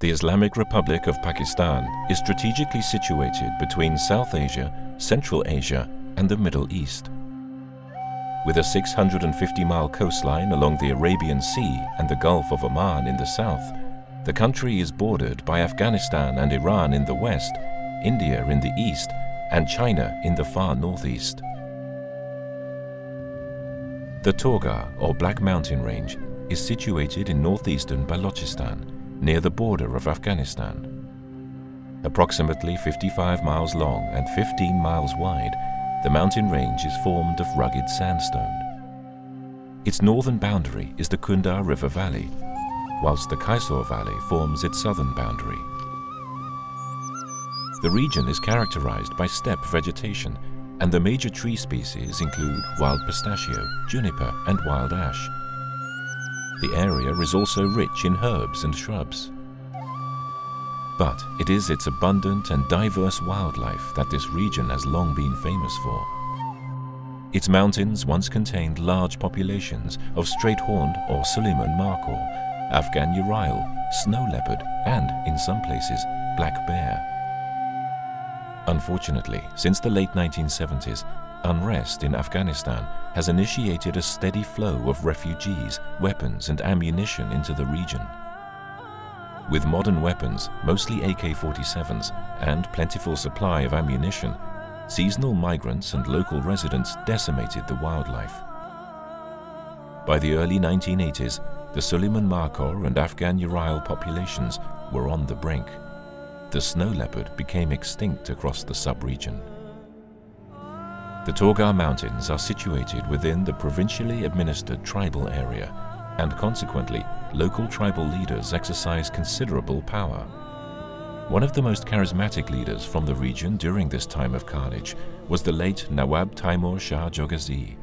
The Islamic Republic of Pakistan is strategically situated between South Asia, Central Asia and the Middle East. With a 650-mile coastline along the Arabian Sea and the Gulf of Oman in the south, the country is bordered by Afghanistan and Iran in the west, India in the east and China in the far northeast. The Torghar, or Black Mountain Range, is situated in northeastern Balochistan, near the border of Afghanistan. Approximately 55 miles long and 15 miles wide, the mountain range is formed of rugged sandstone. Its northern boundary is the Kundar River Valley, whilst the Kaisor Valley forms its southern boundary. The region is characterized by steppe vegetation, and the major tree species include wild pistachio, juniper and wild ash. The area is also rich in herbs and shrubs. But it is its abundant and diverse wildlife that this region has long been famous for. Its mountains once contained large populations of straight-horned or Suleiman markhor, Afghan urial, snow leopard and, in some places, black bear. Unfortunately, since the late 1970s, unrest in Afghanistan has initiated a steady flow of refugees, weapons and ammunition into the region. With modern weapons, mostly AK-47s, and plentiful supply of ammunition, seasonal migrants and local residents decimated the wildlife. By the early 1980s, the Suleiman Markhor and Afghan Urial populations were on the brink. The snow leopard became extinct across the sub-region. The Torghar Mountains are situated within the provincially administered tribal area, and consequently, local tribal leaders exercise considerable power. One of the most charismatic leaders from the region during this time of carnage was the late Nawab Taimur Shah Jogezai.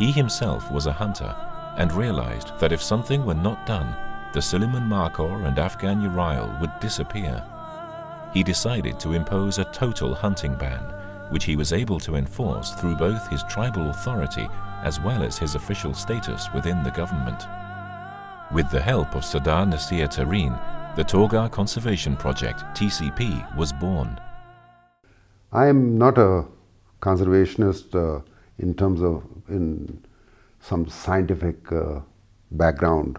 He himself was a hunter and realized that if something were not done, the Suleiman Markhor and Afghan Urial would disappear. He decided to impose a total hunting ban which he was able to enforce through both his tribal authority as well as his official status within the government. With the help of Sadar Nasir Tareen, the Torghar Conservation Project, TCP, was born. I am not a conservationist uh, in terms of in some scientific uh, background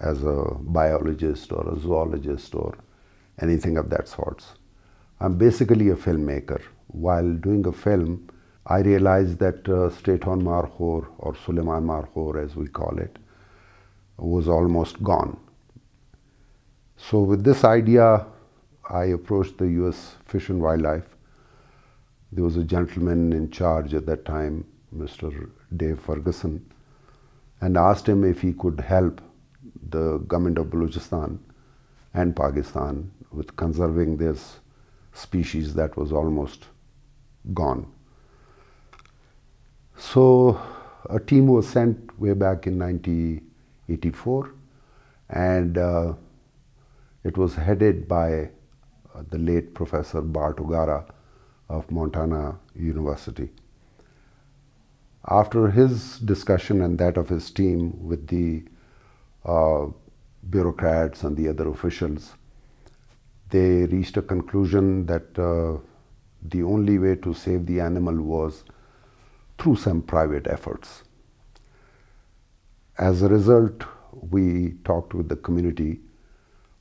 as a biologist or a zoologist or anything of that sort. I'm basically a filmmaker while doing a film, I realized that uh, Straight-horned Markhor or Suleiman Markhor as we call it was almost gone. So with this idea, I approached the US Fish and Wildlife. There was a gentleman in charge at that time, Mr. Dave Ferguson, and asked him if he could help the government of Balochistan and Pakistan with conserving this species that was almost gone. So a team was sent way back in 1984 and uh, it was headed by uh, the late Professor Bart O'Gara of Montana University. After his discussion and that of his team with the uh, bureaucrats and the other officials, they reached a conclusion that uh, the only way to save the animal was through some private efforts. As a result, we talked with the community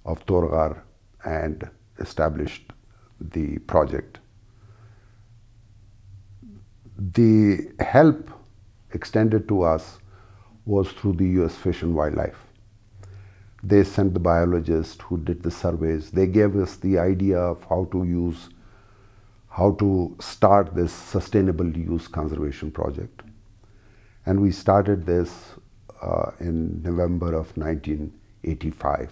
of Torghar and established the project. The help extended to us was through the US Fish and Wildlife. They sent the biologists who did the surveys. They gave us the idea of how to use how to start this sustainable use conservation project. And we started this uh, in November of 1985.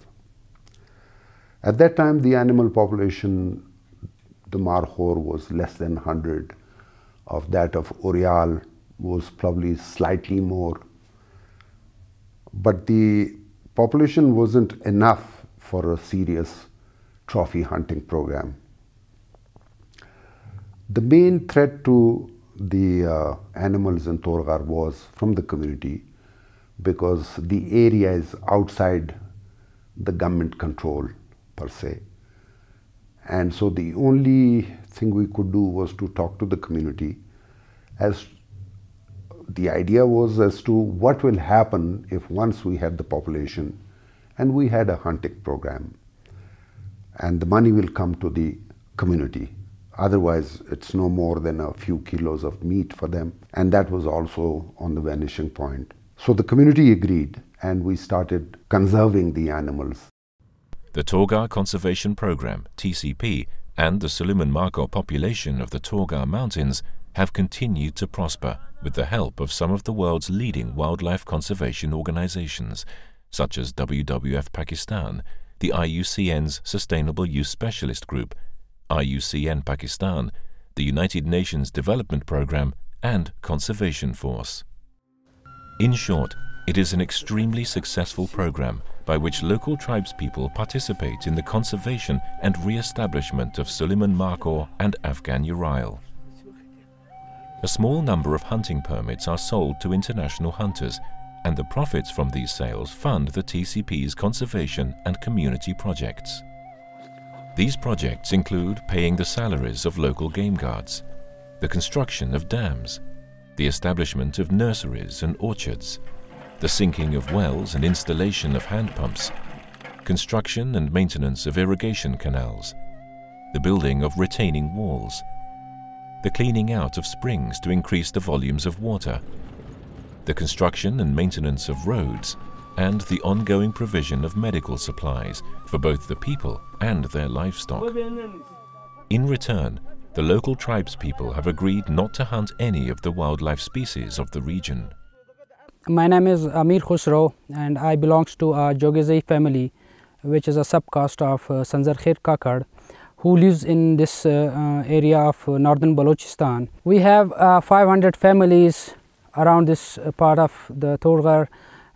At that time, the animal population, the Markhor was less than 100. Of that of Urial was probably slightly more. But the population wasn't enough for a serious trophy hunting program. The main threat to the uh, animals in Torghar was from the community because the area is outside the government control per se. And so the only thing we could do was to talk to the community as the idea was as to what will happen if once we had the population and we had a hunting program and the money will come to the community. Otherwise, it's no more than a few kilos of meat for them. And that was also on the vanishing point. So the community agreed and we started conserving the animals. The Torghar Conservation Program, TCP, and the Suleiman Markhor population of the Torghar Mountains have continued to prosper with the help of some of the world's leading wildlife conservation organizations, such as WWF Pakistan, the IUCN's Sustainable Use Specialist Group, IUCN Pakistan, the United Nations Development Programme, and Conservation Force. In short, it is an extremely successful program by which local tribespeople participate in the conservation and re-establishment of Suleiman Markhor and Afghan Urial. A small number of hunting permits are sold to international hunters and the profits from these sales fund the TCP's conservation and community projects. These projects include paying the salaries of local game guards, the construction of dams, the establishment of nurseries and orchards, the sinking of wells and installation of hand pumps, construction and maintenance of irrigation canals, the building of retaining walls, the cleaning out of springs to increase the volumes of water, the construction and maintenance of roads, and the ongoing provision of medical supplies for both the people and their livestock. In return, the local tribespeople have agreed not to hunt any of the wildlife species of the region. My name is Amir Khusro and I belong to a Jogezai family which is a subcaste of uh, Sanjar Khair Kakad who lives in this uh, uh, area of northern Balochistan. We have uh, 500 families around this uh, part of the Torghar.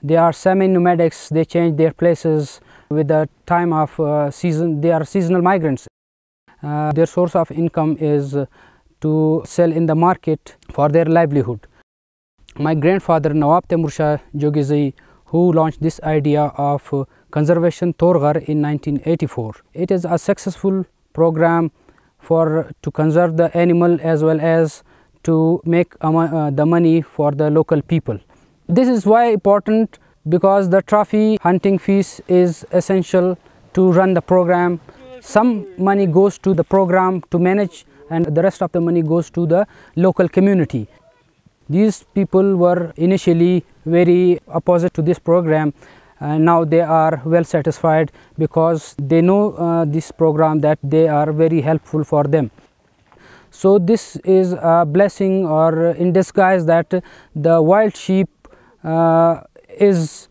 They are semi-nomadics, they change their places with the time of uh, season, they are seasonal migrants. their source of income is to sell in the market for their livelihood my grandfather Nawab Temur Shah Jogezai who launched this idea of uh, conservation Torghar in 1984. It is a successful program for to conserve the animal as well as to make uh, the money for the local people. This is why important because the trophy hunting fees is essential to run the program. Some money goes to the program to manage and the rest of the money goes to the local community. These people were initially very opposite to this program and uh, now they are well satisfied because they know uh, this program that they are very helpful for them. So, this is a blessing or in disguise that the wild sheep uh, is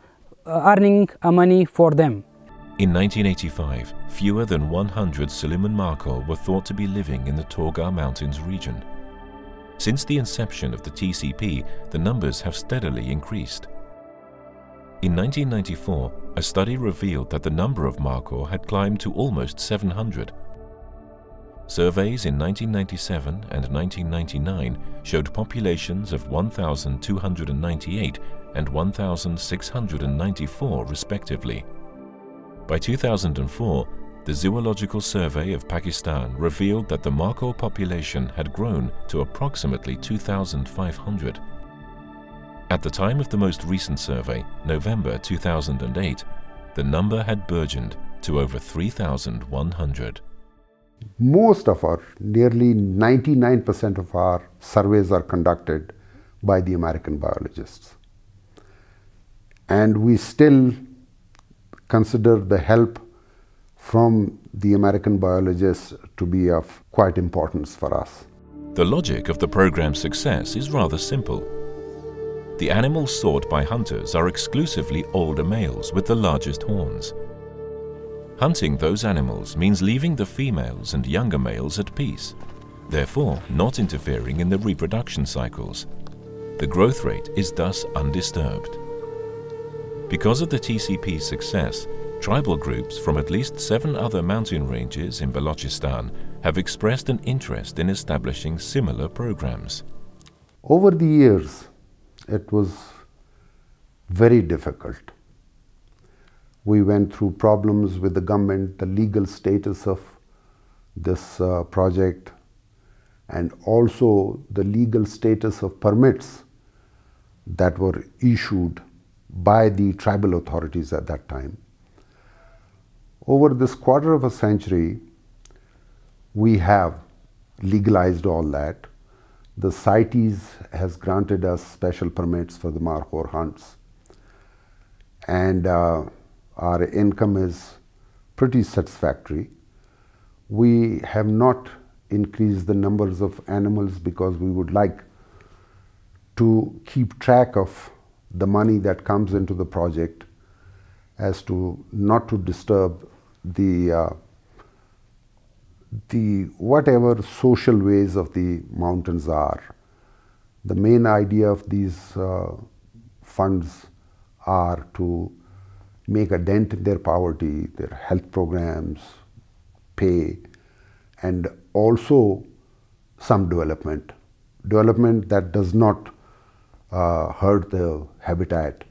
uh, earning money for them. In 1985, fewer than 100 Suleiman Markhor were thought to be living in the Torghar Mountains region. Since the inception of the TCP, the numbers have steadily increased. In 1994, a study revealed that the number of Markhor had climbed to almost 700. Surveys in 1997 and 1999 showed populations of 1,298 and 1,694 respectively. By 2004, the Zoological Survey of Pakistan revealed that the Markhor population had grown to approximately 2,500. At the time of the most recent survey, November 2008, the number had burgeoned to over 3,100. Most of our, nearly 99% of our surveys are conducted by the American biologists. And we still consider the help from the American biologists to be of quite importance for us. The logic of the program's success is rather simple. The animals sought by hunters are exclusively older males with the largest horns. Hunting those animals means leaving the females and younger males at peace, therefore not interfering in the reproduction cycles. The growth rate is thus undisturbed. Because of the TCP's success, Tribal groups from at least seven other mountain ranges in Balochistan have expressed an interest in establishing similar programs. Over the years, it was very difficult. We went through problems with the government, the legal status of this uh, project, and also the legal status of permits that were issued by the tribal authorities at that time. Over this quarter of a century, we have legalized all that. The CITES has granted us special permits for the Markhor hunts. And uh, our income is pretty satisfactory. We have not increased the numbers of animals because we would like to keep track of the money that comes into the project as to not to disturb the uh, the whatever social ways of the mountains are. The main idea of these uh, funds are to make a dent in their poverty, their health programs, pay, and also some development. Development that does not uh, hurt the habitat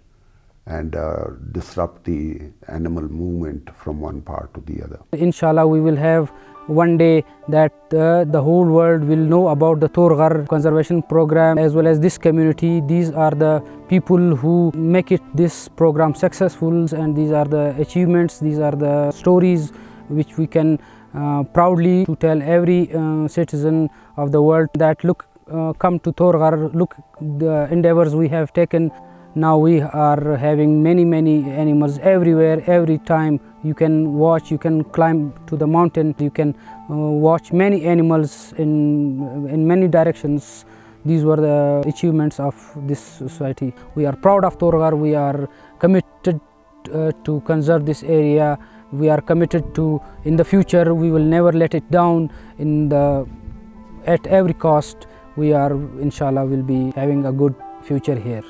and uh, disrupt the animal movement from one part to the other. Inshallah, we will have one day that uh, the whole world will know about the Torghar conservation program as well as this community. These are the people who make it this program successful and these are the achievements, these are the stories which we can uh, proudly to tell every uh, citizen of the world that look uh, come to Torghar, look the endeavors we have taken now we are having many many animals everywhere every time you can watch you can climb to the mountain. You can uh, watch many animals in in many directions. These were the achievements of this society. We are proud of Torghar. We are committed uh, to conserve this area. We are committed to in the future we will never let it down. In the at every cost we are inshallah will be having a good future here